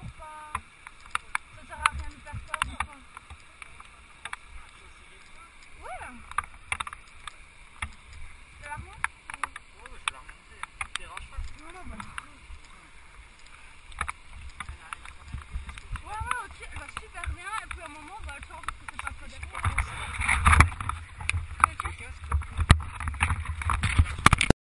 Bye.